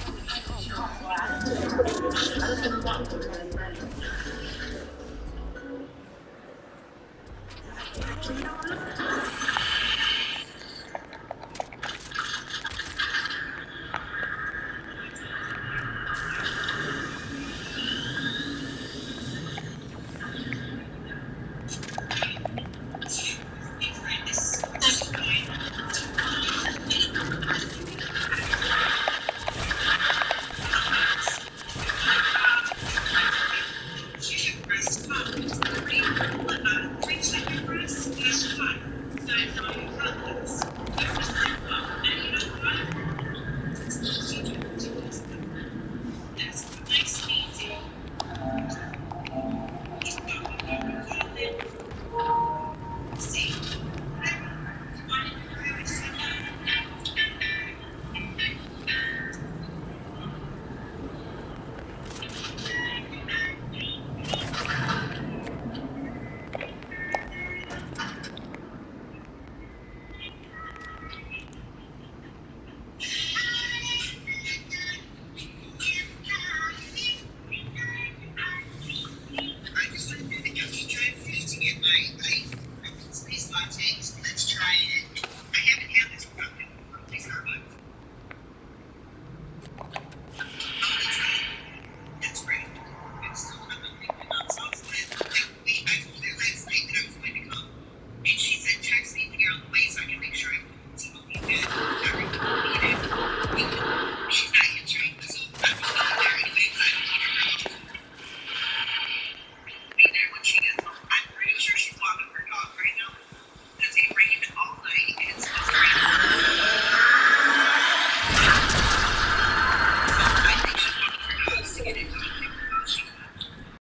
I Thank you.